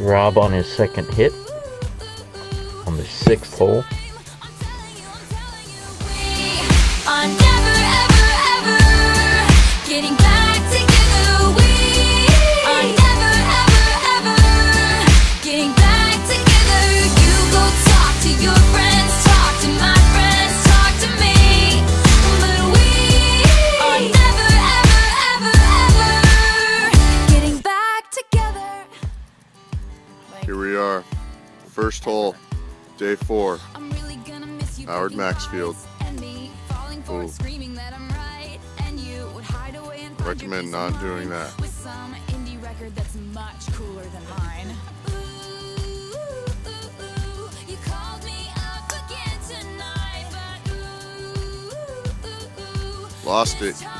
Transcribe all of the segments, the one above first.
Rob on his second hit on the sixth hole. First hole, day four, Howard Maxfield. Ooh. Recommend not doing that. Lost it.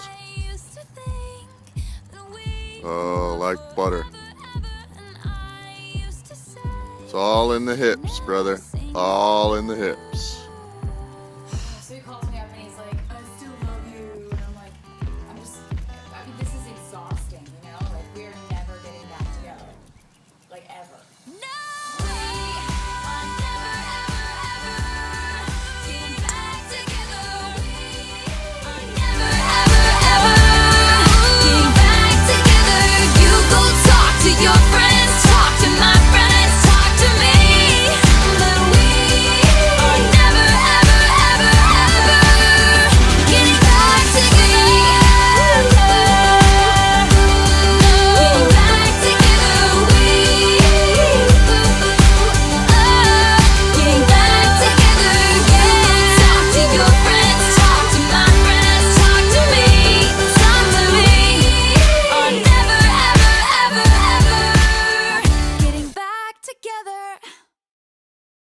Field. Oh, like butter. It's all in the hips, brother. All in the hips.